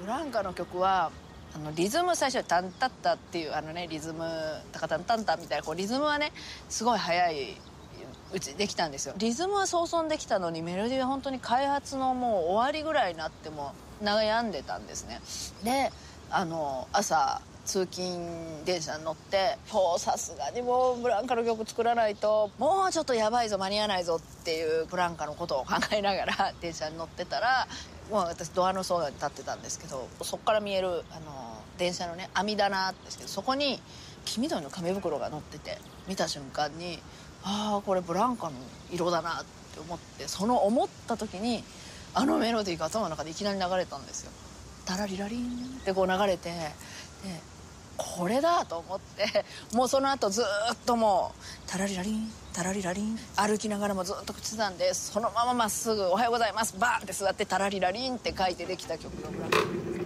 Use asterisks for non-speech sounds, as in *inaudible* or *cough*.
ブランカの曲はあのリズム最初タンタッタっていうあのねリズムタカタンタンタみたいなこうリズムはねすごい速いうちできたんですよ。リズムは早々できたのにメロディーは本当に開発のもう終わりぐらいになっても悩んでたんですね。であの朝通勤電車に乗って今日さすがにもうブランカの曲作らないともうちょっとやばいぞ間に合わないぞっていうブランカのことを考えながら電車に乗ってたらもう私ドアの外に立ってたんですけどそこから見えるあの電車のね網棚ですけどそこに黄緑の紙袋が載ってて見た瞬間にああこれブランカの色だなって思ってその思った時にあのメロディーが頭の中でいきなり流れたんですよ。ラリラリンってこう流れてでこれだと思って *laughs* もうその後ずっともうタラリラリンタラリラリン歩きながらもずっと口ずさんでそのまままっすぐ「おはようございます」バーンって座って「タラリラリン」って書いてできた曲が。